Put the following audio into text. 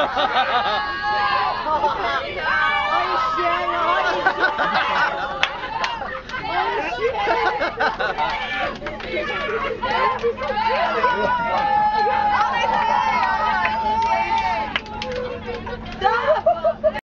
哎呀！